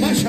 Baixa.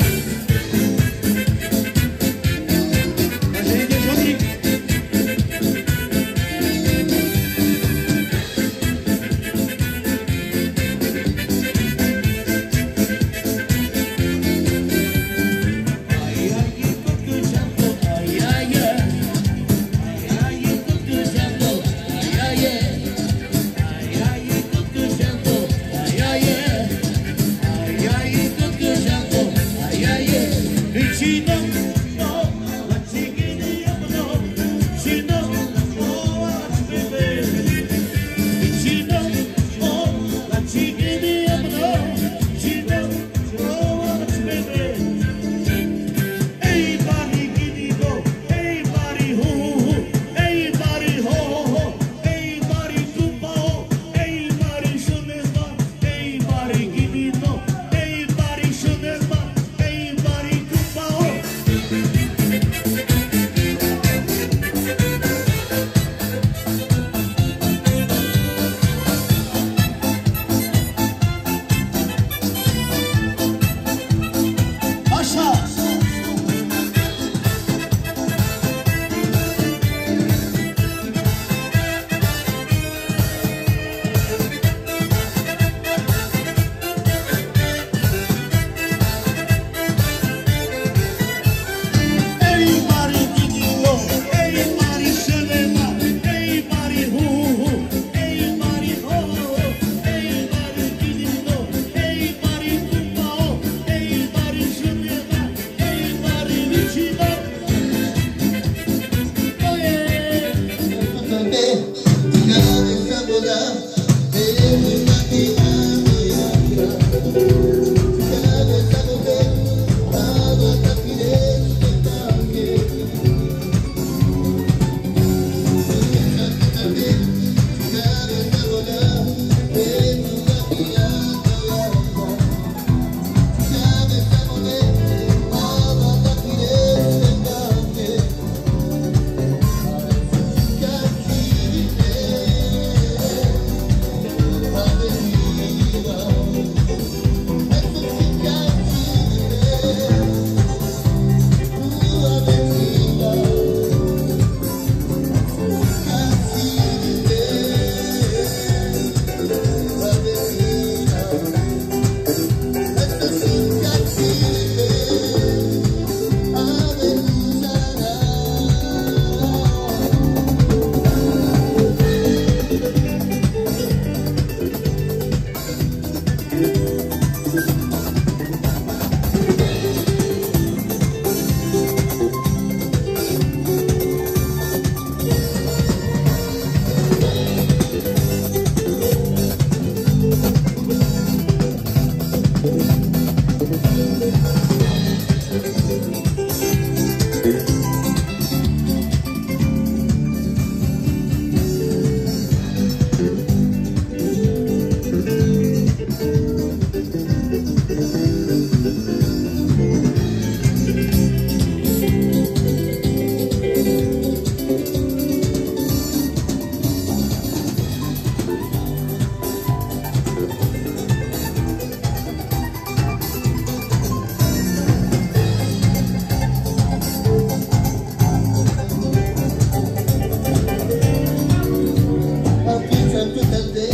Caldé,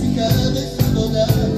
chica de su hogar